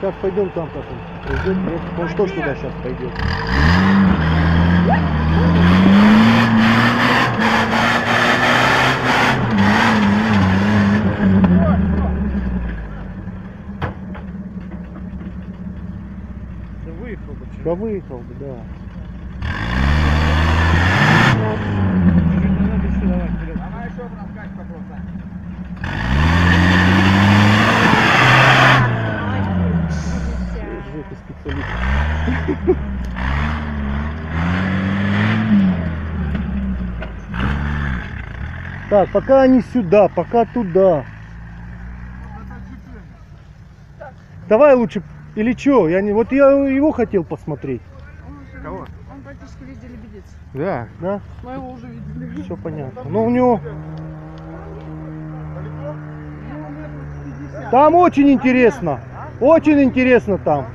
Сейчас пойдем там как он придет. нет? Он что ж туда сейчас пойдет? Да выехал бы. Да выехал бы, да. Чуть-чуть не надо еще давай вперед. Давай еще проскать попросай. Жека специалист. Так, пока они сюда, пока туда. Давай лучше, или что? Я не, вот я его хотел посмотреть. Кого? Он практически везде лебедец. Да, да, Мы его уже видели. все понятно. Но у него там очень интересно, очень интересно там.